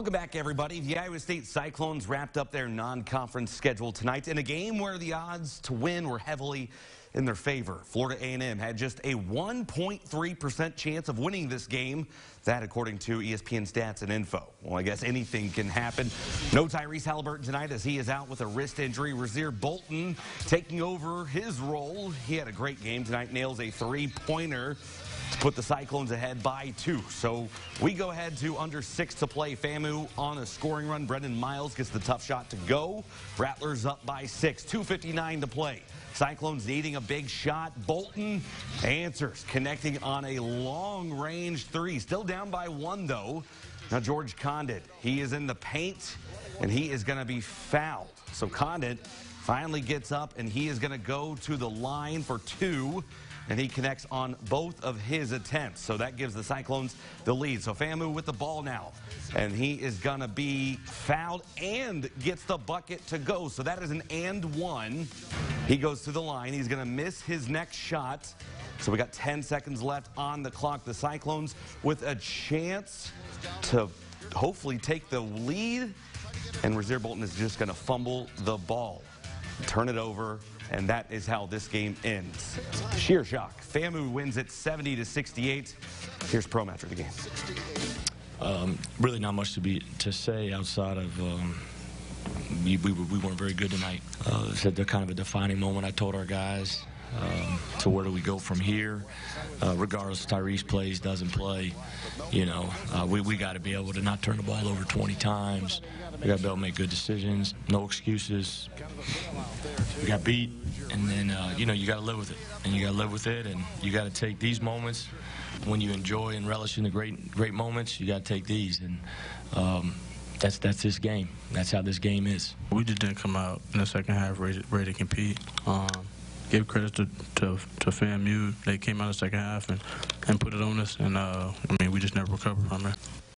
Welcome back, everybody. The Iowa State Cyclones wrapped up their non-conference schedule tonight in a game where the odds to win were heavily in their favor. Florida A&M had just a 1.3% chance of winning this game. That, according to ESPN stats and info. Well, I guess anything can happen. No Tyrese Haliburton tonight as he is out with a wrist injury. Rasir Bolton taking over his role. He had a great game tonight, nails a three-pointer to put the Cyclones ahead by two. So we go ahead to under six to play. FAMU on a scoring run. Brendan Miles gets the tough shot to go. Rattlers up by six. 2.59 to play. Cyclones needing a big shot. Bolton answers, connecting on a long-range three. Still down by one, though. Now, George Conditt, he is in the paint, and he is going to be fouled. So Conditt finally gets up, and he is going to go to the line for two and he connects on both of his attempts. So that gives the Cyclones the lead. So Famu with the ball now, and he is going to be fouled and gets the bucket to go. So that is an and one. He goes to the line. He's going to miss his next shot. So we got 10 seconds left on the clock. The Cyclones with a chance to hopefully take the lead. And Rasir Bolton is just going to fumble the ball, turn it over, and that is how this game ends. Sheer shock. FAMU wins it 70 to 68. Here's Prohm of the game. Um, really not much to be to say outside of um, we, we, we, weren't very good tonight. Uh, it's a kind of a defining moment. I told our guys um, to where do we go from here, uh, regardless Tyrese plays, doesn't play. You know, uh, we, we got to be able to not turn the ball over 20 times. We got to be able to make good decisions, no excuses. We got beat, and then, uh, you know, you got to live with it. And you got to live with it, and you got to take these moments when you enjoy and relish in the great, great moments, you got to take these. And, um, that's that's this game. That's how this game is. We just didn't come out in the second half ready, ready to compete. Um, give credit to, to, to FAMU. They came out in the second half and, and put it on us, and uh, I mean, we just never recovered from it.